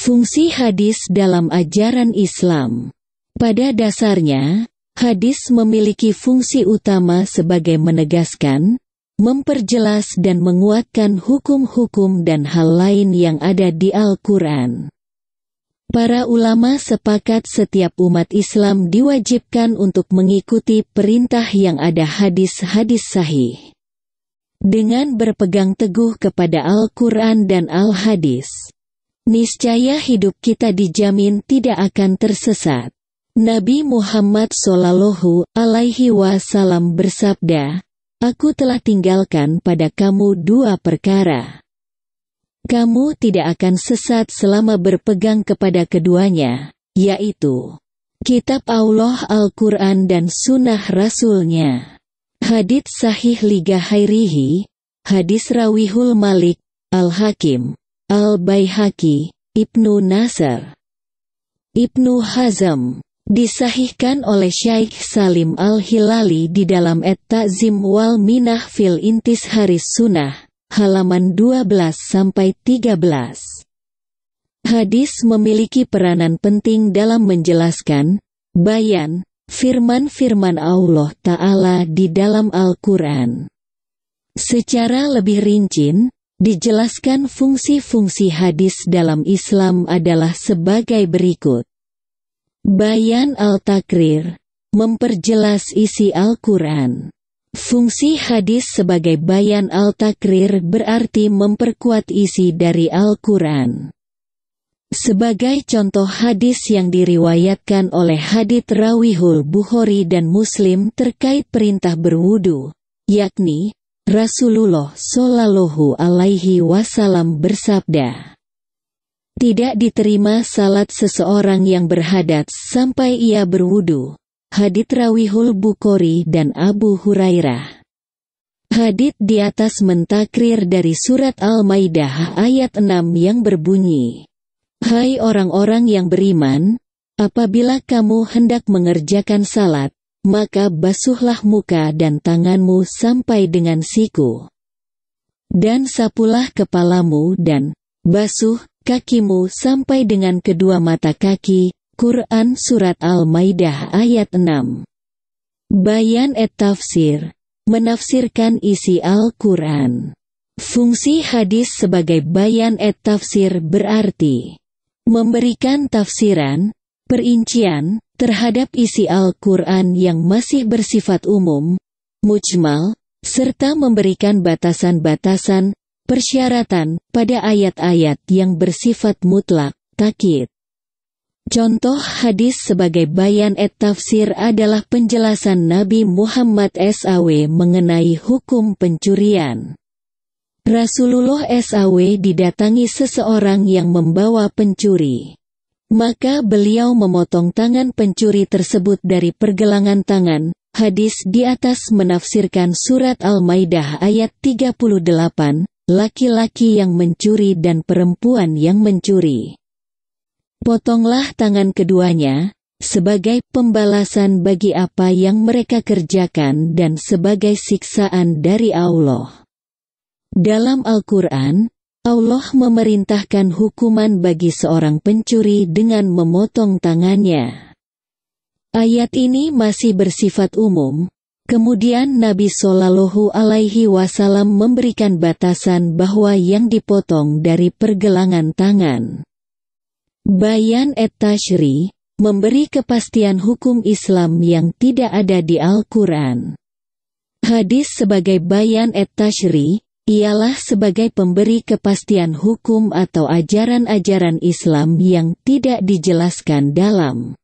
Fungsi hadis dalam ajaran Islam Pada dasarnya, hadis memiliki fungsi utama sebagai menegaskan, memperjelas dan menguatkan hukum-hukum dan hal lain yang ada di Al-Quran. Para ulama sepakat setiap umat Islam diwajibkan untuk mengikuti perintah yang ada hadis-hadis sahih. Dengan berpegang teguh kepada Al-Quran dan Al-Hadis, niscaya hidup kita dijamin tidak akan tersesat. Nabi Muhammad Sallallahu Alaihi Wasallam bersabda, Aku telah tinggalkan pada kamu dua perkara. Kamu tidak akan sesat selama berpegang kepada keduanya, yaitu Kitab Allah Al-Quran dan Sunnah Rasulnya. Hadits Sahih Liga Hairihi, Hadis Rawihul Malik, Al-Hakim, Al-Baihaqi, Ibnu Nasr, Ibnu Hazm, Disahihkan oleh Syaikh Salim Al-Hilali di dalam Et-Ta'zim wal Minah fil Intis Haris Sunnah, halaman 12-13. Hadis memiliki peranan penting dalam menjelaskan, bayan, firman-firman Allah Ta'ala di dalam Al-Quran. Secara lebih rinci, dijelaskan fungsi-fungsi hadis dalam Islam adalah sebagai berikut. Bayan al-Takrir memperjelas isi Al-Quran. Fungsi hadis sebagai bayan al-takrir berarti memperkuat isi dari Al-Quran. Sebagai contoh hadis yang diriwayatkan oleh hadith Rawihul Bukhari dan Muslim terkait perintah berwudu, yakni Rasulullah Shallallahu Alaihi Wasallam bersabda, tidak diterima salat seseorang yang berhadat sampai ia berwudu. Hadit Rawihul Bukhari dan Abu Hurairah. Hadit di atas mentakrir dari surat Al-Maidah ayat 6 yang berbunyi. Hai orang-orang yang beriman, apabila kamu hendak mengerjakan salat, maka basuhlah muka dan tanganmu sampai dengan siku. Dan sapulah kepalamu dan basuh kakimu sampai dengan kedua mata kaki, Quran Surat Al-Maidah ayat 6. Bayan et tafsir, menafsirkan isi Al-Quran. Fungsi hadis sebagai bayan et tafsir berarti memberikan tafsiran, perincian, terhadap isi Al-Quran yang masih bersifat umum, mujmal, serta memberikan batasan-batasan, Persyaratan pada ayat-ayat yang bersifat mutlak, takit. Contoh hadis sebagai bayan et tafsir adalah penjelasan Nabi Muhammad SAW mengenai hukum pencurian. Rasulullah SAW didatangi seseorang yang membawa pencuri. Maka beliau memotong tangan pencuri tersebut dari pergelangan tangan. Hadis di atas menafsirkan surat Al-Maidah ayat 38, laki-laki yang mencuri dan perempuan yang mencuri. Potonglah tangan keduanya, sebagai pembalasan bagi apa yang mereka kerjakan dan sebagai siksaan dari Allah. Dalam Al-Quran, Allah memerintahkan hukuman bagi seorang pencuri dengan memotong tangannya. Ayat ini masih bersifat umum, Kemudian Nabi Shallallahu Alaihi Wasallam memberikan batasan bahwa yang dipotong dari pergelangan tangan. Bayan et Tashri memberi kepastian hukum Islam yang tidak ada di Al-Quran. Hadis sebagai bayan et Tashri ialah sebagai pemberi kepastian hukum atau ajaran-ajaran Islam yang tidak dijelaskan dalam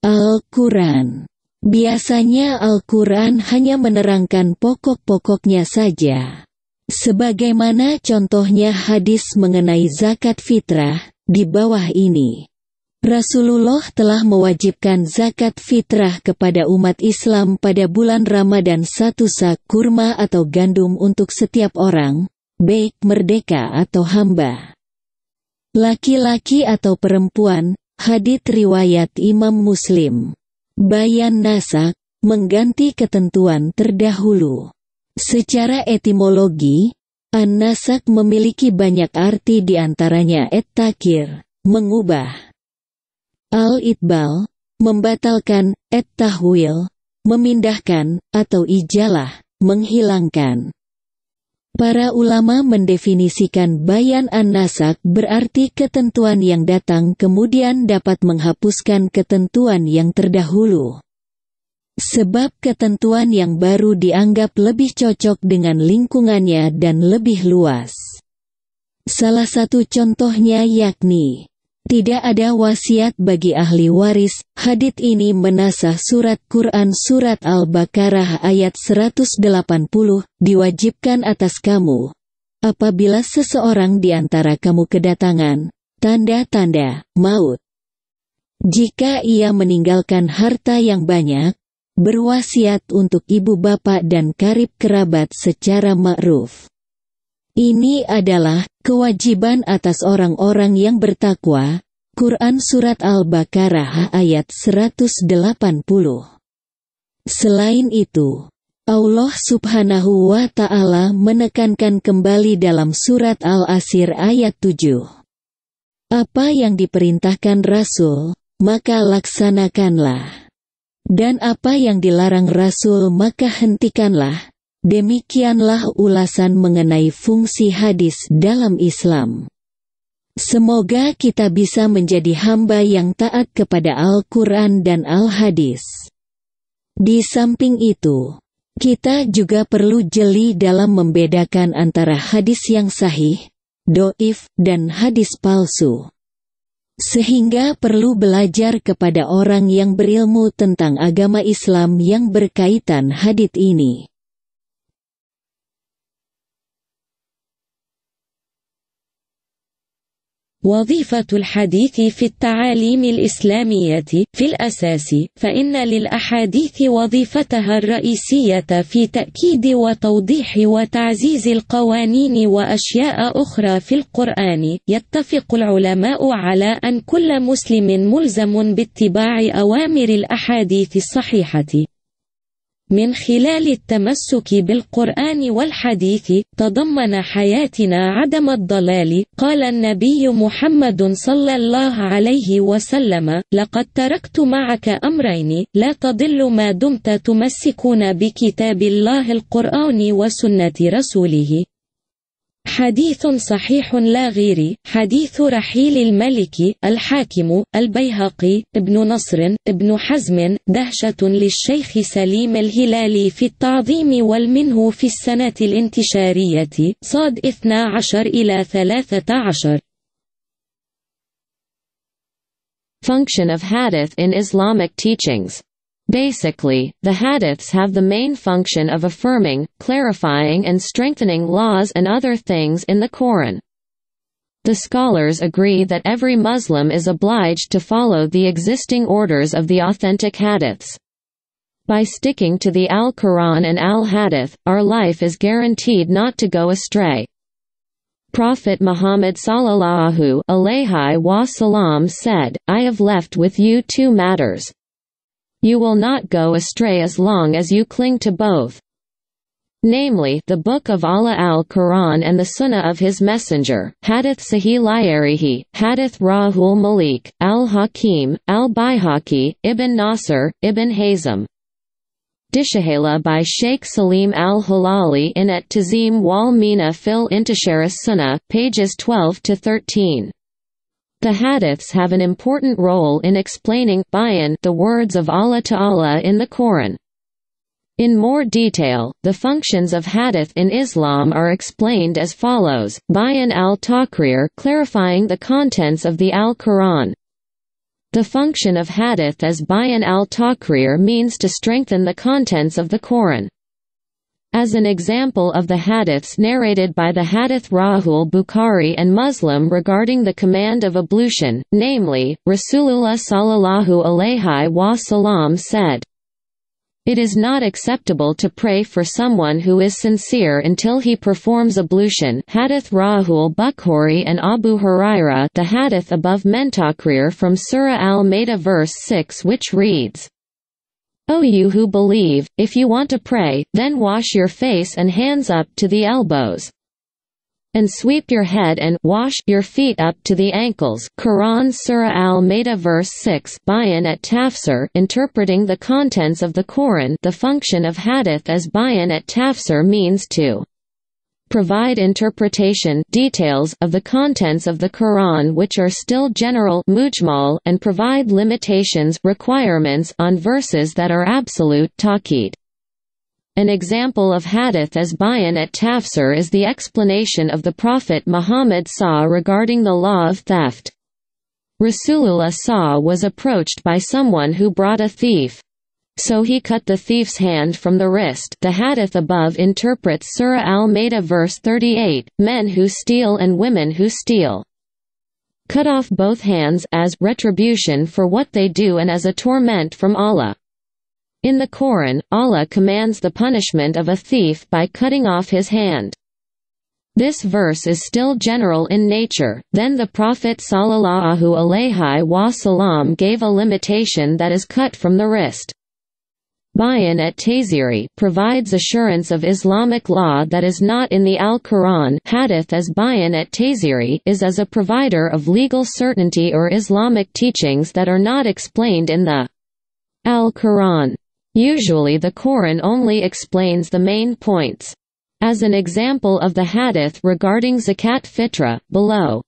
Al-Quran. Biasanya Al-Quran hanya menerangkan pokok-pokoknya saja. Sebagaimana contohnya hadis mengenai zakat fitrah, di bawah ini. Rasulullah telah mewajibkan zakat fitrah kepada umat Islam pada bulan Ramadan satu sak kurma atau gandum untuk setiap orang, baik merdeka atau hamba. Laki-laki atau perempuan, hadith riwayat Imam Muslim. Bayan nasak, mengganti ketentuan terdahulu. Secara etimologi, an-nasak memiliki banyak arti di antaranya et-takir, mengubah. Al-itbal, membatalkan, et-tahwil, memindahkan, atau ijalah, menghilangkan. Para ulama mendefinisikan bayan an-nasak berarti ketentuan yang datang kemudian dapat menghapuskan ketentuan yang terdahulu. Sebab ketentuan yang baru dianggap lebih cocok dengan lingkungannya dan lebih luas. Salah satu contohnya yakni tidak ada wasiat bagi ahli waris. Hadit ini menasah surat Quran Surat Al-Baqarah ayat 180, diwajibkan atas kamu. Apabila seseorang di antara kamu kedatangan, tanda-tanda, maut. Jika ia meninggalkan harta yang banyak, berwasiat untuk ibu bapak dan karib kerabat secara ma'ruf. Ini adalah kewajiban atas orang-orang yang bertakwa. Quran Surat Al-Baqarah ayat 180 Selain itu, Allah subhanahu wa ta'ala menekankan kembali dalam surat Al-Asir ayat 7. Apa yang diperintahkan Rasul, maka laksanakanlah. Dan apa yang dilarang Rasul maka hentikanlah, Demikianlah ulasan mengenai fungsi hadis dalam Islam. Semoga kita bisa menjadi hamba yang taat kepada Al-Quran dan Al-Hadis. Di samping itu, kita juga perlu jeli dalam membedakan antara hadis yang sahih, doif, dan hadis palsu. Sehingga perlu belajar kepada orang yang berilmu tentang agama Islam yang berkaitan hadit ini. وظيفة الحديث في التعاليم الإسلامية في الأساس فإن للأحاديث وظيفتها الرئيسية في تأكيد وتوضيح وتعزيز القوانين وأشياء أخرى في القرآن يتفق العلماء على أن كل مسلم ملزم باتباع أوامر الأحاديث الصحيحة. من خلال التمسك بالقرآن والحديث تضمن حياتنا عدم الضلال قال النبي محمد صلى الله عليه وسلم لقد تركت معك أمرين لا تضل ما دمت تمسكون بكتاب الله القرآن وسنة رسوله. حديث صحيح لا غير حديث رحيل الملك الحاكم البيهقي ابن نصر ابن حزم دهشة للشيخ سليم الهلالي في التعظيم والمنه في السنة الانتشارية صاد 12 إلى 13 Function of Hadith in Islamic teachings. Basically, the hadiths have the main function of affirming, clarifying and strengthening laws and other things in the Quran. The scholars agree that every Muslim is obliged to follow the existing orders of the authentic hadiths. By sticking to the Al-Quran and Al-Hadith, our life is guaranteed not to go astray. Prophet Muhammad sallallahu alaihi wasallam said, I have left with you two matters. You will not go astray as long as you cling to both. Namely, the Book of Allah al-Quran and the Sunnah of His Messenger, Hadith Sahih Layarihi, Hadith Rahul Malik, al-Hakim, al-Bayhaqi, Ibn Nasr, Ibn Hazm. Dishahala by Sheikh Salim al-Halali in at Tazim wal Mina fil Intisharis Sunnah, pages 12 to 13. The hadiths have an important role in explaining bayan the words of Allah Ta'ala in the Quran. In more detail, the functions of hadith in Islam are explained as follows, bayan al-taqrir clarifying the contents of the Al-Quran. The function of hadith as bayan al-taqrir means to strengthen the contents of the Quran. As an example of the hadiths narrated by the Hadith Rahul Bukhari and Muslim regarding the command of ablution, namely, Rasulullah sallallahu said, It is not acceptable to pray for someone who is sincere until he performs ablution. Hadith Rahul Bukhari and Abu Huraira the hadith above Mentakrir from Surah Al-Maida verse 6 which reads, O you who believe, if you want to pray, then wash your face and hands up to the elbows. and sweep your head and wash your feet up to the ankles. Quran Surah Al-Maida verse 6 Bayan at Tafsir interpreting the contents of the Quran The function of hadith as bayan at Tafsir means to provide interpretation details of the contents of the Quran which are still general mujmal and provide limitations requirements on verses that are absolute taqid. An example of hadith as bayan at tafsir is the explanation of the Prophet Muhammad saw regarding the law of theft. Rasulullah saw was approached by someone who brought a thief. So he cut the thief's hand from the wrist the hadith above interprets Surah Al-Maida verse 38, men who steal and women who steal. Cut off both hands as retribution for what they do and as a torment from Allah. In the Quran, Allah commands the punishment of a thief by cutting off his hand. This verse is still general in nature, then the Prophet sallallahu alaihi wasallam gave a limitation that is cut from the wrist. Bayan at Taziri provides assurance of Islamic law that is not in the Al-Quran hadith as Bayan at Taziri is as a provider of legal certainty or Islamic teachings that are not explained in the Al-Quran. Usually the Quran only explains the main points. As an example of the hadith regarding zakat fitra, below.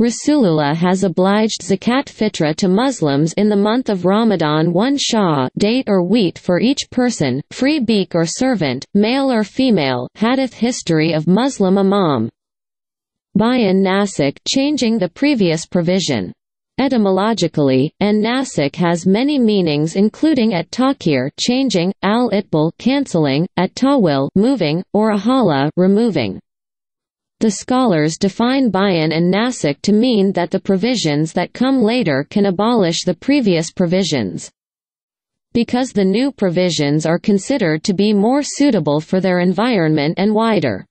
Rasulullah has obliged zakat fitra to Muslims in the month of Ramadan one shah date or wheat for each person, free beak or servant, male or female hadith history of Muslim imam. Bayan Nasik changing the previous provision. Etymologically, and nasik has many meanings including at takir changing, al itbal cancelling, at tawil moving, or ahala removing. The scholars define bayan and nasik to mean that the provisions that come later can abolish the previous provisions. Because the new provisions are considered to be more suitable for their environment and wider.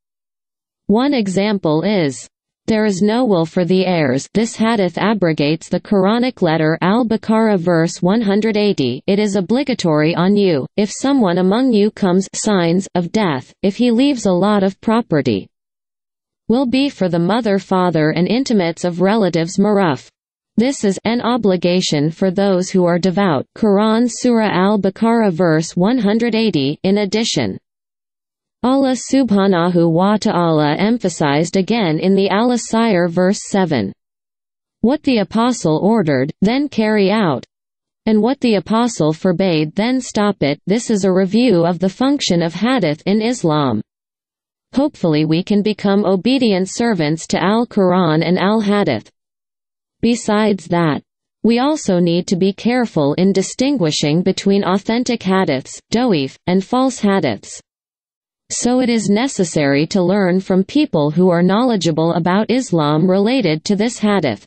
One example is there is no will for the heirs this hadith abrogates the Quranic letter al-Baqarah verse 180 it is obligatory on you, if someone among you comes signs of death, if he leaves a lot of property. Will be for the mother father and intimates of relatives maruf. This is an obligation for those who are devout Quran Surah al-Baqarah verse 180 in addition. Allah subhanahu wa ta'ala emphasized again in the Al-Asir verse 7. What the Apostle ordered, then carry out. And what the Apostle forbade then stop it this is a review of the function of hadith in Islam. Hopefully we can become obedient servants to Al-Quran and Al-Hadith. Besides that, we also need to be careful in distinguishing between authentic hadiths, doif, and false hadiths. So it is necessary to learn from people who are knowledgeable about Islam related to this hadith.